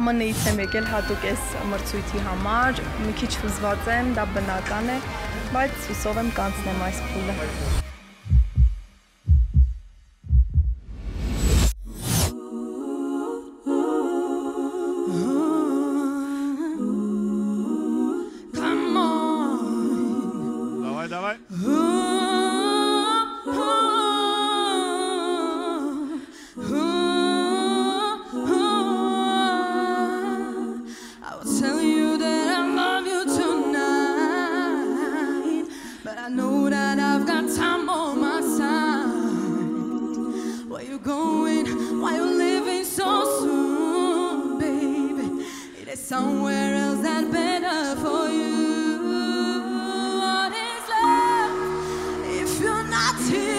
ԱՄՆ-ից եմ եկել հատուկ այս մրցույթի համար, մի քիչ հուզված եմ, դա բնական է, բայց հուսով եմ կանցնեմ այս փուլը։ Давай, давай. that I've got time on my side. Where you going? Why you leaving so soon, baby? It is somewhere else that better for you. What is love if you're not here?